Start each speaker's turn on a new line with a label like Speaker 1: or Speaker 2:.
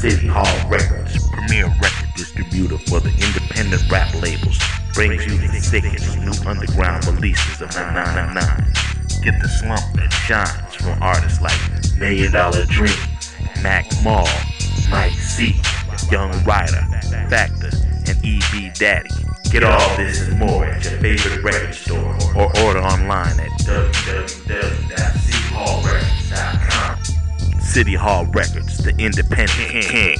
Speaker 1: City Hall Records, premier record distributor for the independent rap labels, brings you the sickest new underground releases of the 999. Get the slump that shines from artists like Million Dollar Dream, Mac Mall, Mike C, Young Rider, Factor, and EB Daddy. Get all this and more at your favorite record store or order online at www.cityhallrecords.com. City Hall Records, the independent king.